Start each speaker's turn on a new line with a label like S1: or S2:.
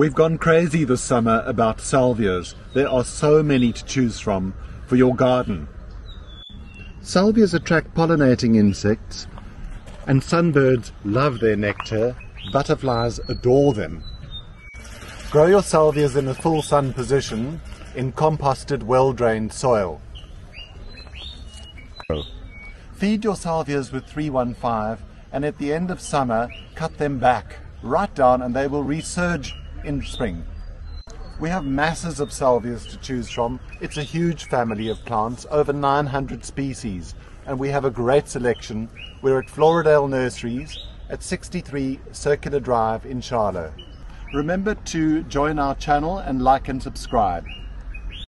S1: We've gone crazy this summer about salvias. There are so many to choose from for your garden. Salvias attract pollinating insects, and sunbirds love their nectar. Butterflies adore them. Grow your salvias in a full sun position in composted, well drained soil. Feed your salvias with 315 and at the end of summer cut them back right down and they will resurge in spring. We have masses of salvias to choose from. It's a huge family of plants, over 900 species, and we have a great selection. We're at Floradale Nurseries at 63 Circular Drive in Charlo. Remember to join our channel and like and subscribe.